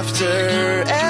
after